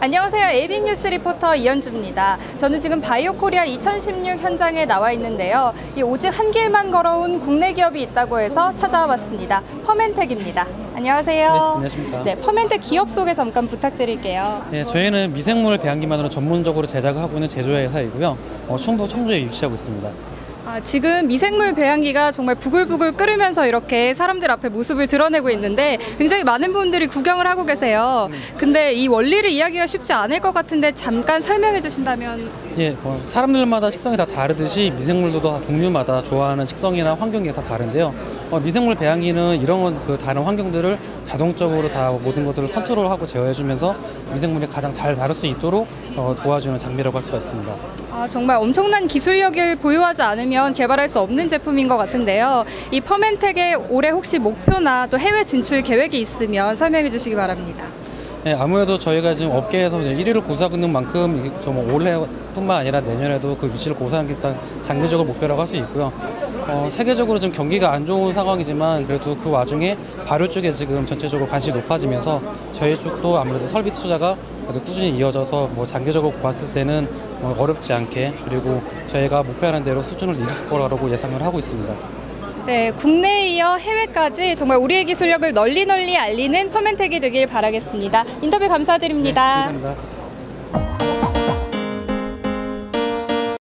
안녕하세요. 에이빙 뉴스 리포터 이현주입니다. 저는 지금 바이오 코리아 2016 현장에 나와 있는데요. 이 오직 한 길만 걸어온 국내 기업이 있다고 해서 찾아와 봤습니다. 퍼멘텍입니다. 안녕하세요. 네, 안녕하십니까. 네, 퍼멘텍 기업 소개 잠깐 부탁드릴게요. 네, 저희는 미생물 배양기만으로 전문적으로 제작을 하고 있는 제조회사이고요. 어, 충북 청주에 위치하고 있습니다. 아, 지금 미생물 배양기가 정말 부글부글 끓으면서 이렇게 사람들 앞에 모습을 드러내고 있는데 굉장히 많은 분들이 구경을 하고 계세요. 근데 이 원리를 이해하기가 쉽지 않을 것 같은데 잠깐 설명해 주신다면 예, 어, 사람들마다 식성이 다 다르듯이 미생물도 다 종류마다 좋아하는 식성이나 환경이 다 다른데요. 어, 미생물 배양기는 이런 그 다른 환경들을 자동적으로 다 모든 것들을 컨트롤하고 제어해주면서 미생물이 가장 잘 다룰 수 있도록 어, 도와주는 장비라고 할 수가 있습니다. 아, 정말 엄청난 기술력을 보유하지 않으면 개발할 수 없는 제품인 것 같은데요. 이 퍼멘텍의 올해 혹시 목표나 또 해외 진출 계획이 있으면 설명해 주시기 바랍니다. 네, 아무래도 저희가 지금 업계에서 이제 1위를 고수하고 있는 만큼 좀 올해뿐만 아니라 내년에도 그 위치를 고수하는 게 일단 장기적으로 목표라고 할 수 있고요. 어, 세계적으로 지금 경기가 안 좋은 상황이지만 그래도 그 와중에 발효 쪽에 지금 전체적으로 관심이 높아지면서 저희 쪽도 아무래도 설비 투자가 꾸준히 이어져서 뭐 장기적으로 봤을 때는 어, 어렵지 않게 그리고 저희가 목표하는 대로 수준을 이룰 거라고 예상을 하고 있습니다. 네, 국내에 이어 해외까지 정말 우리의 기술력을 널리 널리 알리는 퍼멘텍이 되길 바라겠습니다. 인터뷰 감사드립니다. 네, 감사합니다.